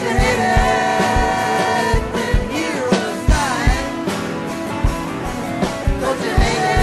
Don't you hate it?